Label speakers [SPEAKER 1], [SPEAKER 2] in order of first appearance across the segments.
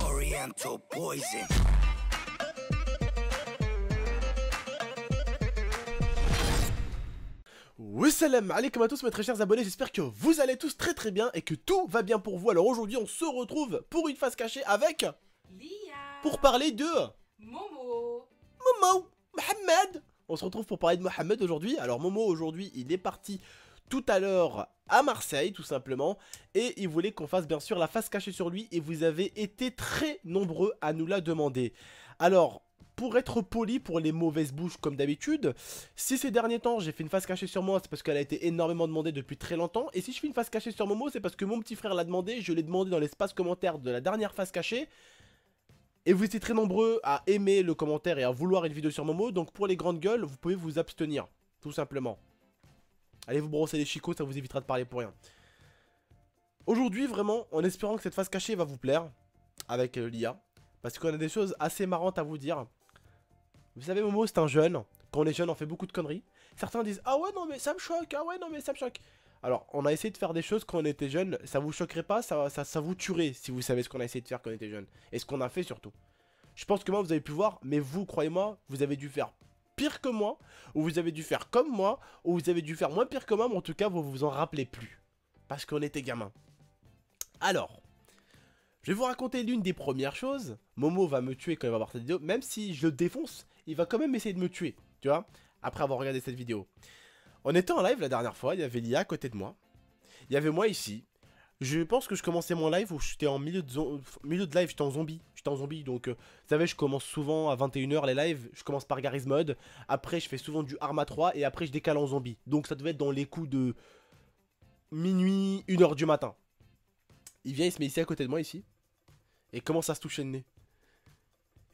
[SPEAKER 1] Oriental poison.
[SPEAKER 2] Oui, salam alaikum à tous mes très chers abonnés, j'espère que vous allez tous très très bien et que tout va bien pour vous. Alors aujourd'hui on se retrouve pour une phase cachée avec...
[SPEAKER 3] Lia
[SPEAKER 2] Pour parler de...
[SPEAKER 3] Momo
[SPEAKER 2] Momo Mohamed On se retrouve pour parler de Mohamed aujourd'hui. Alors Momo aujourd'hui il est parti tout à l'heure à Marseille tout simplement et il voulait qu'on fasse bien sûr la face cachée sur lui et vous avez été très nombreux à nous la demander. Alors pour être poli pour les mauvaises bouches comme d'habitude, si ces derniers temps j'ai fait une face cachée sur moi c'est parce qu'elle a été énormément demandée depuis très longtemps et si je fais une face cachée sur Momo c'est parce que mon petit frère l'a demandé, je l'ai demandé dans l'espace commentaire de la dernière face cachée et vous étiez très nombreux à aimer le commentaire et à vouloir une vidéo sur Momo donc pour les grandes gueules vous pouvez vous abstenir tout simplement. Allez vous brosser les chicots, ça vous évitera de parler pour rien. Aujourd'hui, vraiment, en espérant que cette phase cachée va vous plaire, avec euh, l'IA, parce qu'on a des choses assez marrantes à vous dire. Vous savez, Momo, c'est un jeune. Quand on est jeune, on fait beaucoup de conneries. Certains disent Ah ouais, non, mais ça me choque. Ah ouais, non, mais ça me choque. Alors, on a essayé de faire des choses quand on était jeune. Ça vous choquerait pas, ça, ça, ça vous tuerait si vous savez ce qu'on a essayé de faire quand on était jeune. Et ce qu'on a fait surtout. Je pense que moi, vous avez pu voir, mais vous, croyez-moi, vous avez dû faire pire que moi, ou vous avez dû faire comme moi, ou vous avez dû faire moins pire que moi, mais en tout cas, vous vous en rappelez plus. Parce qu'on était gamin. Alors, je vais vous raconter l'une des premières choses. Momo va me tuer quand il va voir cette vidéo, même si je le défonce, il va quand même essayer de me tuer, tu vois, après avoir regardé cette vidéo. On était en live la dernière fois, il y avait Lia à côté de moi. Il y avait moi ici. Je pense que je commençais mon live où j'étais en milieu de, zo- milieu de live, j'étais en zombie. En zombie, donc euh, vous savez, je commence souvent à 21h les lives. Je commence par Garry's Mod. Après, je fais souvent du Arma 3 et après, je décale en zombie. Donc ça devait être dans les coups de minuit, 1h du matin. Il vient, il se met ici à côté de moi, ici. Et commence à se toucher le nez?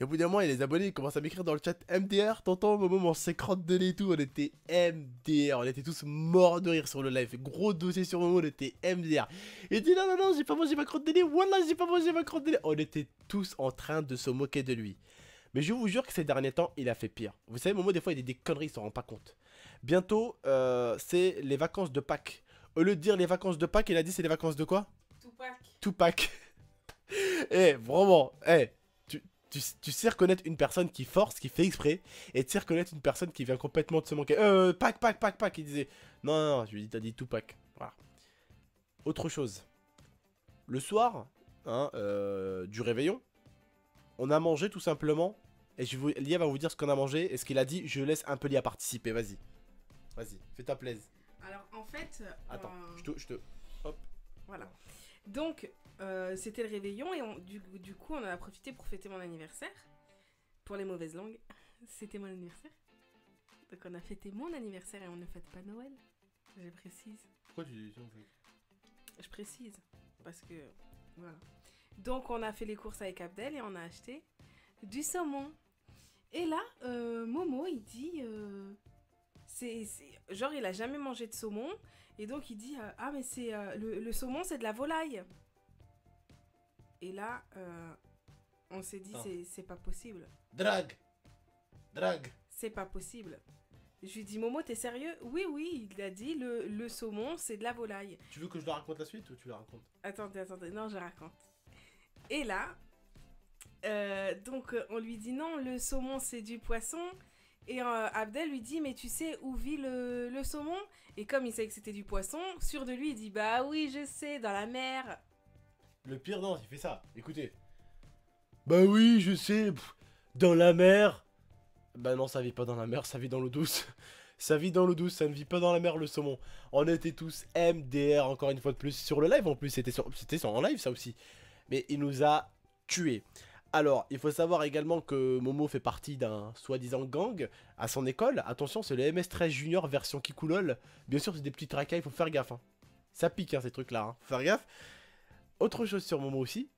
[SPEAKER 2] Et au bout d'un moment, il y a les abonnés, ils commencent à m'écrire dans le chat MDR, tonton, Momo, mon sécrotte de et tout. On était MDR, on était tous morts de rire sur le live. Gros dossier sur Momo, on était MDR. Il dit non, non, non, j'ai pas mangé ma crotte de lait, voilà, j'ai pas mangé ma crotte de lait. On était tous en train de se moquer de lui. Mais je vous jure que ces derniers temps, il a fait pire. Vous savez, Momo, des fois, il dit des conneries, il s'en rend pas compte. Bientôt, euh, c'est les vacances de Pâques. Au lieu de dire les vacances de Pâques, il a dit c'est les vacances de quoi?
[SPEAKER 3] Tupac
[SPEAKER 2] Tupac. Eh, vraiment, eh, tu, tu, tu sais reconnaître une personne qui force, qui fait exprès, et tu sais reconnaître une personne qui vient complètement de se manquer. Euh, Pac, Pac, Pac, Pac, il disait. Non, non, non, je lui dit, t'as dit Tupac. Voilà. Autre chose. Le soir, hein, euh, du réveillon, on a mangé tout simplement, et je vous, Lia va vous dire ce qu'on a mangé, et ce qu'il a dit, je laisse un peu Lia participer, vas-y. Vas-y, fais-toi plaisir.
[SPEAKER 3] Alors en fait...
[SPEAKER 2] Attends,
[SPEAKER 3] euh,
[SPEAKER 2] je te, te...
[SPEAKER 3] Voilà. Donc, euh, c'était le réveillon et on- du, du coup, on en a profité pour fêter mon anniversaire. Pour les mauvaises langues, c'était mon anniversaire. Donc, on a fêté mon anniversaire et on ne fête pas Noël. Je précise.
[SPEAKER 2] Pourquoi tu dis ça en fait?
[SPEAKER 3] Je précise. Parce que. Voilà. Donc, on a fait les courses avec Abdel et on a acheté du saumon. Et là, euh, Momo, il dit. euh, c'est, c'est- genre, il a jamais mangé de saumon. Et donc, il dit euh, Ah, mais c'est. le, le saumon, c'est de la volaille. Et là, euh, on s'est dit c'est, c'est pas possible.
[SPEAKER 2] Drag Drag
[SPEAKER 3] C'est pas possible. Je lui dis Momo, t'es sérieux? Oui, oui, il a dit le, le saumon, c'est de la volaille.
[SPEAKER 2] Tu veux que je la raconte la suite ou tu la racontes?
[SPEAKER 3] Attendez, attendez, non, je raconte. Et là, euh, donc on lui dit non, le saumon c'est du poisson. Et euh, Abdel lui dit, mais tu sais où vit le, le saumon? Et comme il savait que c'était du poisson, sûr de lui, il dit, bah oui, je sais, dans la mer.
[SPEAKER 2] Le pire, non, il fait ça. Écoutez. Bah oui, je sais. dans la mer. Bah non, ça vit pas dans la mer, ça vit dans l'eau douce. Ça vit dans l'eau douce, ça ne vit pas dans la mer le saumon. On était tous MDR encore une fois de plus sur le live en plus, c'était sur, c'était en live ça aussi. Mais il nous a tués. Alors, il faut savoir également que Momo fait partie d'un soi-disant gang à son école. Attention, c'est le MS13 Junior version Kikoulol. Bien sûr, c'est des petits tracas, il faut faire gaffe. hein. Ça pique hein, ces trucs-là, hein. faut faire gaffe. Autre chose sur Momo aussi.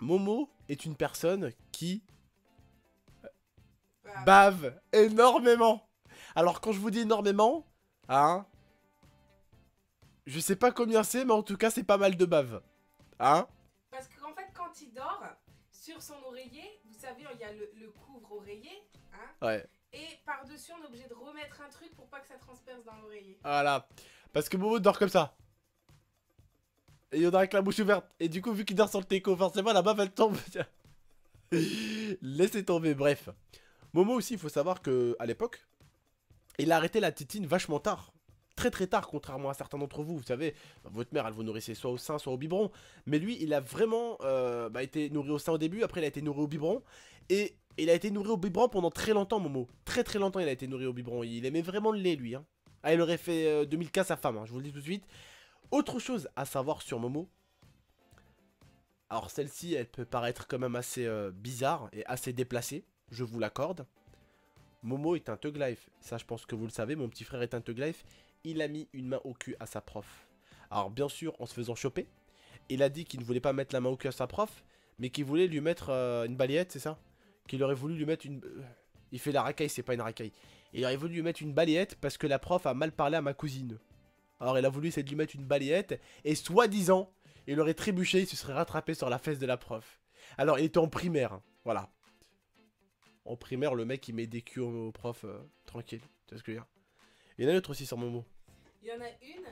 [SPEAKER 2] Momo est une personne qui bave énormément. Alors quand je vous dis énormément, hein, je sais pas combien c'est, mais en tout cas c'est pas mal de bave. Hein
[SPEAKER 3] Parce qu'en fait, quand il dort, sur son oreiller, vous savez, il y a le, le couvre-oreiller, hein,
[SPEAKER 2] Ouais.
[SPEAKER 3] et par-dessus, on est obligé de remettre un truc pour pas que ça transperce dans l'oreiller.
[SPEAKER 2] Voilà. Parce que Momo dort comme ça. Et il y en a avec la bouche ouverte. Et du coup, vu qu'il dort sur le teco, forcément, la baffe, elle tombe. Laissez tomber, bref. Momo aussi, il faut savoir que à l'époque, il a arrêté la tétine vachement tard. Très très tard, contrairement à certains d'entre vous. Vous savez, votre mère, elle vous nourrissait soit au sein, soit au biberon. Mais lui, il a vraiment euh, bah, été nourri au sein au début, après il a été nourri au biberon. Et il a été nourri au biberon pendant très longtemps, Momo. Très très longtemps, il a été nourri au biberon. Il aimait vraiment le lait, lui. Hein. Ah, il aurait fait 2000 euh, sa femme, hein, je vous le dis tout de suite. Autre chose à savoir sur Momo. Alors celle-ci, elle peut paraître quand même assez euh, bizarre et assez déplacée, je vous l'accorde. Momo est un Tug Life, ça je pense que vous le savez, mon petit frère est un Tug Life. Il a mis une main au cul à sa prof. Alors bien sûr, en se faisant choper, il a dit qu'il ne voulait pas mettre la main au cul à sa prof, mais qu'il voulait lui mettre euh, une balayette, c'est ça? Qu'il aurait voulu lui mettre une... Euh, il fait la racaille, c'est pas une racaille. Il aurait voulu lui mettre une balayette parce que la prof a mal parlé à ma cousine. Alors il a voulu essayer de lui mettre une balayette, et soi-disant, il aurait trébuché, il se serait rattrapé sur la fesse de la prof. Alors il était en primaire, hein, voilà. En primaire, le mec il met des culs au prof, euh, tranquille, tu vois ce que je veux dire. Il y en a une autre aussi sur Momo.
[SPEAKER 3] Il y en a une,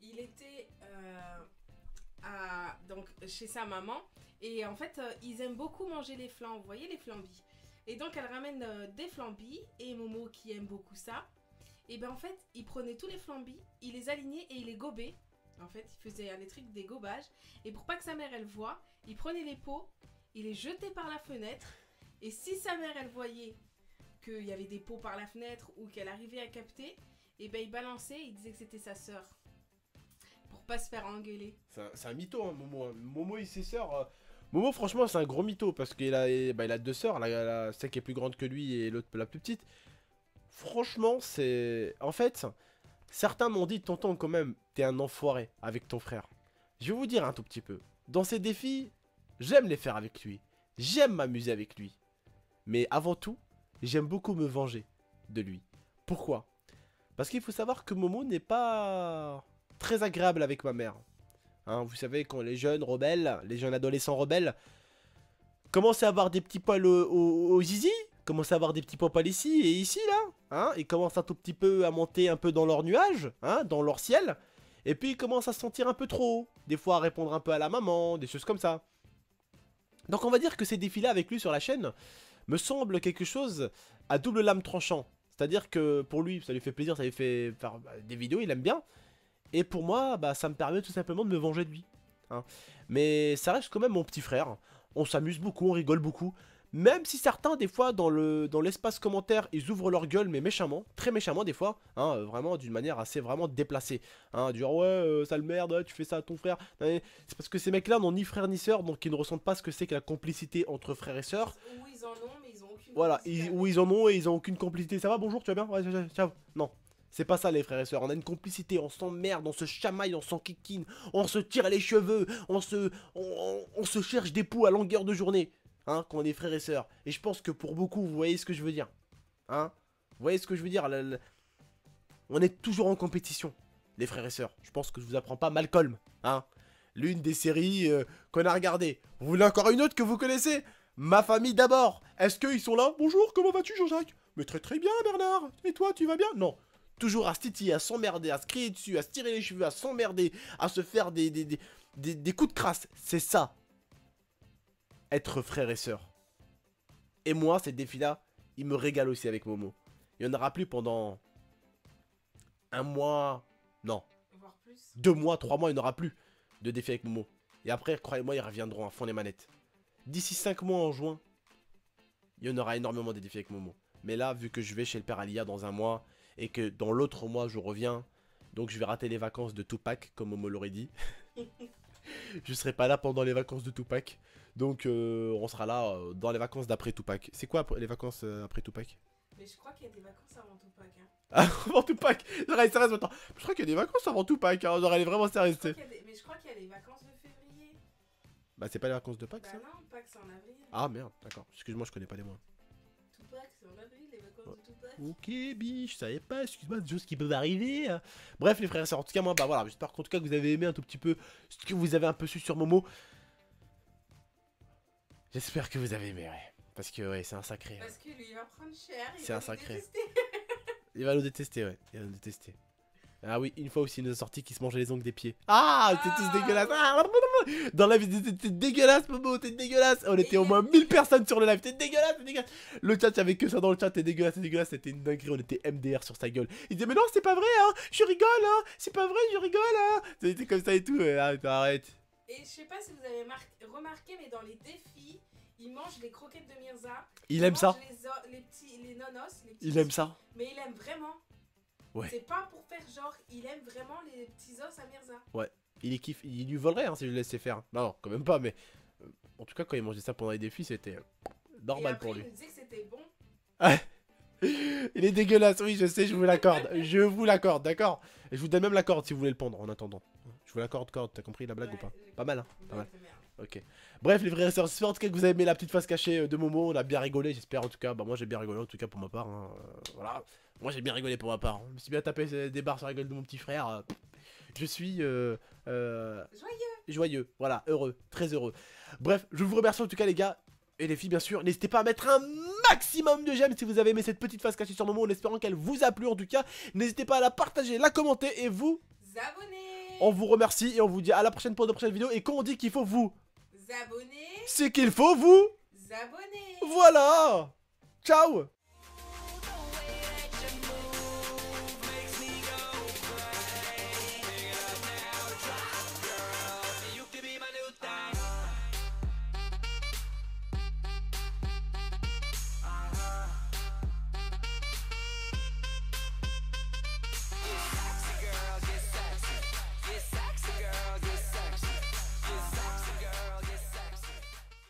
[SPEAKER 3] il était à, donc, chez sa maman, et en fait, euh, ils aiment beaucoup manger les flambes, vous voyez les flambis. Et donc elle ramène euh, des flambis, et Momo qui aime beaucoup ça, et ben en fait, il prenait tous les flambis, il les alignait et il les gobait. En fait, il faisait des trucs des gobages. Et pour pas que sa mère elle voit, il prenait les pots, il les jetait par la fenêtre. Et si sa mère elle voyait qu'il y avait des pots par la fenêtre ou qu'elle arrivait à capter, et ben il balançait, il disait que c'était sa sœur. Pour pas se faire engueuler.
[SPEAKER 2] C'est un, mytho, hein, Momo. Hein. Momo et ses sœurs. Euh, Momo, franchement, c'est un gros mytho parce qu'il a, bah, il a deux sœurs, la, celle qui est plus grande que lui et l'autre la plus petite. Franchement, c'est... En fait, certains m'ont dit, tonton, quand même, t'es un enfoiré avec ton frère. Je vais vous dire un tout petit peu. Dans ces défis, j'aime les faire avec lui. J'aime m'amuser avec lui. Mais avant tout, j'aime beaucoup me venger de lui. Pourquoi? Parce qu'il faut savoir que Momo n'est pas très agréable avec ma mère. Hein, vous savez, quand les jeunes rebelles, les jeunes adolescents rebelles, commencent à avoir des petits poils au, au zizi, commencent à avoir des petits poils ici et ici, là. Hein, ils commencent un tout petit peu à monter un peu dans leur nuage, hein, dans leur ciel. Et puis ils commencent à se sentir un peu trop Des fois à répondre un peu à la maman, des choses comme ça. Donc on va dire que ces défis-là avec lui sur la chaîne me semblent quelque chose à double lame tranchant. C'est-à-dire que pour lui, ça lui fait plaisir, ça lui fait faire bah, des vidéos, il aime bien. Et pour moi, bah, ça me permet tout simplement de me venger de lui. Hein. Mais ça reste quand même mon petit frère. On s'amuse beaucoup, on rigole beaucoup. Même si certains, des fois, dans le dans l'espace commentaire, ils ouvrent leur gueule, mais méchamment, très méchamment des fois, hein, euh, vraiment d'une manière assez vraiment déplacée. Hein, du genre, ouais, euh, sale merde, tu fais ça à ton frère. C'est parce que ces mecs-là n'ont ni frère ni sœur, donc ils ne ressentent pas ce que c'est que la complicité entre frères et sœurs.
[SPEAKER 3] Ou ils en ont, mais ils ont aucune
[SPEAKER 2] Voilà, ou ils en ont et ils ont aucune complicité. Ça va, bonjour, tu vas bien? Ouais, ciao. Non. C'est pas ça les frères et sœurs, on a une complicité, on s'emmerde, on se chamaille, on s'enquiquine, on se tire les cheveux, on se, on se cherche des poux à longueur de journée hein, quand on est frères et sœurs. Et je pense que pour beaucoup, vous voyez ce que je veux dire. Hein Vous voyez ce que je veux dire On est toujours en compétition, les frères et sœurs. Je pense que je vous apprends pas Malcolm, hein L'une des séries euh, qu'on a regardées. Vous voulez encore une autre que vous connaissez? Ma famille d'abord. Est-ce qu'ils sont là? Bonjour, comment vas-tu Jean-Jacques? Mais très très bien Bernard. Et toi, tu vas bien? Non. Toujours à se titiller, à s'emmerder, à se crier dessus, à se tirer les cheveux, à s'emmerder, à se faire des, des, des, des coups de crasse. C'est ça, être frère et sœur. Et moi, ces défis-là, ils me régalent aussi avec Momo. Il n'y en aura plus pendant un mois, non. Deux mois, trois mois, il n'y en aura plus de défis avec Momo. Et après, croyez-moi, ils reviendront à fond les manettes. D'ici cinq mois en juin, il y en aura énormément de défis avec Momo. Mais là, vu que je vais chez le père Alia dans un mois, et que dans l'autre mois, je reviens, donc je vais rater les vacances de Tupac, comme Momo l'aurait dit. je serai pas là pendant les vacances de Tupac. Donc euh, on sera là euh, dans les vacances d'après Tupac. C'est quoi les vacances euh, après Tupac?
[SPEAKER 3] Mais je crois qu'il y a des vacances avant Tupac. Hein.
[SPEAKER 2] Ah, avant Tupac? J'aurais sérieuse maintenant. Je crois qu'il y a des vacances avant Tupac. Hein. J'aurais vraiment sérieuse.
[SPEAKER 3] Mais je crois qu'il y a des vacances de février.
[SPEAKER 2] Bah c'est pas les vacances de Pâques
[SPEAKER 3] bah
[SPEAKER 2] ça?
[SPEAKER 3] non, Pâques c'est en avril.
[SPEAKER 2] Ah merde, d'accord. Excuse-moi, je connais pas les mois.
[SPEAKER 3] C'est en avril, les vacances de.
[SPEAKER 2] Ok, biche, je savais pas, excuse-moi, des choses qui peuvent arriver. Bref, les frères et sœurs, en tout cas, moi, bah voilà, j'espère qu'en tout cas que vous avez aimé un tout petit peu ce que vous avez un peu su sur Momo. J'espère que vous avez aimé, ouais. Parce que, ouais, c'est un sacré.
[SPEAKER 3] Parce que lui, il va prendre cher.
[SPEAKER 2] C'est un sacré. il va nous détester, ouais. Il va nous détester. Ah oui, une fois aussi, il nous a sorti qui se mangeait les ongles des pieds. Ah, t'es tous
[SPEAKER 3] Ah.
[SPEAKER 2] dégueulasses. Ah, Dans la vidéo, t'es dégueulasse, Momo, t'es dégueulasse. On était au moins 1000 personnes sur le live. T'es dégueulasse, t'es dégueulasse. Le chat, y'avait que ça dans le chat. T'es dégueulasse, t'es dégueulasse. C'était une dinguerie. On était MDR sur sa gueule. Il disait, mais non, c'est pas vrai, hein. Je rigole, hein. C'est pas vrai, je rigole, hein. C'était comme ça et tout. Ouais, Arrête, arrête.
[SPEAKER 3] Et je sais pas si vous avez mar- remarqué, mais dans les défis, il mange les croquettes de Mirza.
[SPEAKER 2] Il aime ça.
[SPEAKER 3] mange Les, les petits, les nonos. Les petits
[SPEAKER 2] Il aime ça.
[SPEAKER 3] Mais il aime vraiment.
[SPEAKER 2] Ouais.
[SPEAKER 3] C'est pas pour faire genre, il aime vraiment les petits os à Mirza.
[SPEAKER 2] Il est kiff. Il lui volerait, hein, si je le laissais faire. Non, non, quand même pas, mais. euh, En tout cas, quand il mangeait ça pendant les défis, c'était euh,
[SPEAKER 3] Et
[SPEAKER 2] normal
[SPEAKER 3] après,
[SPEAKER 2] pour lui.
[SPEAKER 3] il nous disait que c'était bon.
[SPEAKER 2] Il est dégueulasse, oui, je sais, je vous l'accorde. Je vous l'accorde, d'accord? Et je vous donne même la corde si vous voulez le pendre en attendant. Je vous l'accorde, corde, t'as compris la blague ou
[SPEAKER 3] Ouais,
[SPEAKER 2] pas Pas mal, hein. Pas mal.
[SPEAKER 3] Ouais.
[SPEAKER 2] Ok. Bref, les frères et sœurs, j'espère en tout cas que vous avez aimé la petite face cachée euh, de Momo. On a bien rigolé, j'espère en tout cas. Bah, moi j'ai bien rigolé en tout cas pour ma part. hein. Voilà. Moi j'ai bien rigolé pour ma part. Je me suis bien tapé des barres sur la gueule de mon petit frère. Je suis euh, euh,
[SPEAKER 3] Joyeux.
[SPEAKER 2] joyeux, voilà, heureux, très heureux. Bref, je vous remercie en tout cas les gars. Et les filles bien sûr, n'hésitez pas à mettre un maximum de j'aime si vous avez aimé cette petite face cachée sur Momo en espérant qu'elle vous a plu en tout cas. N'hésitez pas à la partager, la commenter et vous,
[SPEAKER 3] Abonnez.
[SPEAKER 2] on vous remercie et on vous dit à la prochaine pour de prochaines vidéos. Et quand on dit qu'il faut vous,
[SPEAKER 3] Abonnez.
[SPEAKER 2] c'est qu'il faut vous.
[SPEAKER 3] Abonnez.
[SPEAKER 2] Voilà Ciao